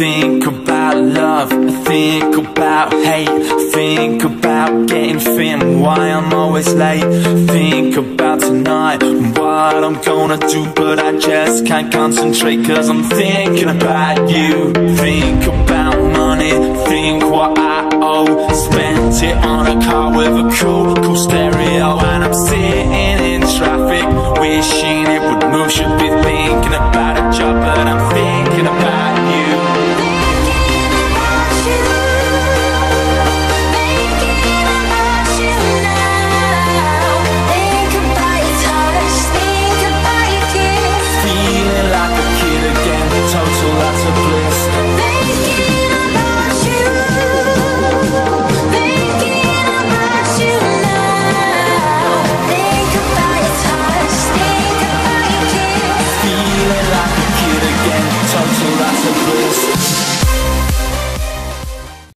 think about love, think about hate, think about getting thin, why I'm always late, think about tonight, and what I'm gonna do, but I just can't concentrate cause I'm thinking about you, think about money, think what I owe, spent it on a car with a cool, cool stereo, and I'm sitting in traffic, wishing it would move, should be thinking about a job, but I'm thinking about